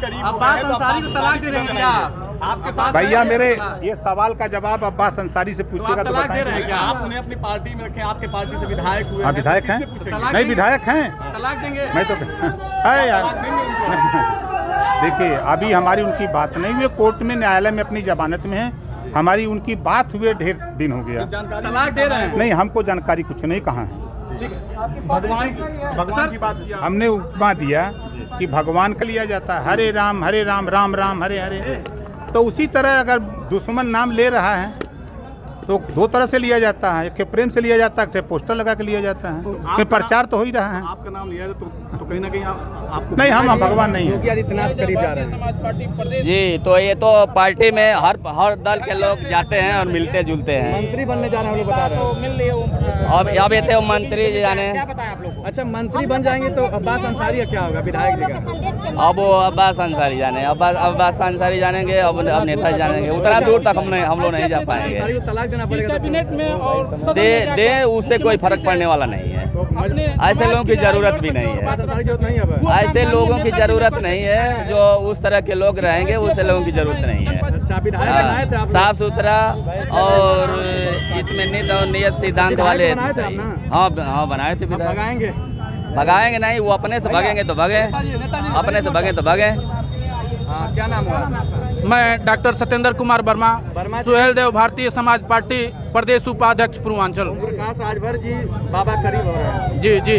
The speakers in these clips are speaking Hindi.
करीब अब्बास अंसारी को तलाक दे रहे हैं क्या? आपके साथ भैया मेरे ये सवाल का जवाब अब्बास अंसारी से तो पूछेगा तो तलाक दे रहे हैं बताएँगे क्या? आप उन्हें अपनी पार्टी में रखें आपके पार्टी से विधायक हुए हाँ विधायक तो हैं? पूछेंगे? तलाक नहीं विधायक हैं। तलाक देंगे? मैं तो है यार। देंगे उनको? देखिए अभी हमारी उनकी बात नहीं हुई कोर्ट में न्यायालय में अपनी जमानत में है। हमारी उनकी बात हुए ढेर दिन हो गया। जानकारी तलाक दे रहे हैं? नहीं हमको जानकारी कुछ नहीं कहाँ है? भगवान भगवान की बात किया। हमने उपमा दिया कि भगवान का लिया जाता है हरे राम हरे राम राम राम हरे हरे। तो उसी तरह अगर दुश्मन नाम ले रहा है तो दो तरह से लिया जाता है एक प्रेम से लिया जाता है एक पोस्टर लगा के लिया जाता है। उसमें प्रचार तो हो ही रहा है। आपका नाम लिया तो तो कहीं ना कहीं आप, आपको नहीं हम भगवान नहीं है। योगी आदित्यनाथ करीब जा रहे हैं। जी तो ये तो पार्टी में हर हर दल के लोग जाते हैं और मिलते जुलते हैं। मंत्री बनने जा रहे हैं। बता रहे हैं अब अब ये थे मंत्री जी जाने। अच्छा मंत्री बन जाएँगे तो अब्बास अंसारी का क्या होगा विधायक जी का? अब वो अब्बास अंसारी जाने अब्बास अब्बास अंसारी जानेंगे अब अब नेता जानेंगे। उतना दूर तक हम नहीं हम लोग नहीं जा पाएँगे। को तलाक देना पड़ेगा। कैबिनेट में और दे दे उससे कोई फ़र्क पड़ने वाला नहीं है। ऐसे लोगों की ज़रूरत भी नहीं है। नहीं है ऐसे लोगों की ज़रूरत नहीं है जो उस तरह के लोग रहेंगे उससे लोगों की ज़रूरत नहीं है। अच्छा हाँ। साफ़ सुथरा और इसमें नित और नियत सिद्धांत वाले? हाँ हाँ बनाए थे भगाएँगे? भगाएँगे नहीं वो अपने से भगेंगे तो भगे। अपने से भगे तो भगे। हाँ क्या नाम हुआ? मैं डॉक्टर सत्येंद्र कुमार वर्मा सुहेल देव भारतीय समाज पार्टी प्रदेश उपाध्यक्ष पूर्वांचल। राजभर जी बाबा करीब हो रहे हैं। जी जी।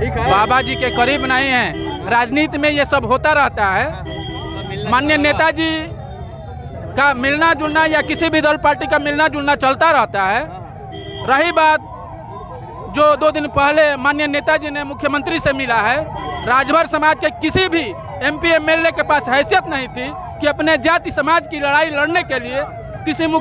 ठीक है। बाबा जी के करीब नहीं है। राजनीति में ये सब होता रहता है। माननीय नेताजी का मिलना जुलना या किसी भी दल पार्टी का मिलना जुलना चलता रहता है। रही बात जो दो दिन पहले माननीय नेताजी ने मुख्यमंत्री से मिला है राजभर समाज के किसी भी एमपी, एमएलए के पास हैसियत नहीं थी कि अपने जाति समाज की लड़ाई लड़ने के लिए किसी मुख्य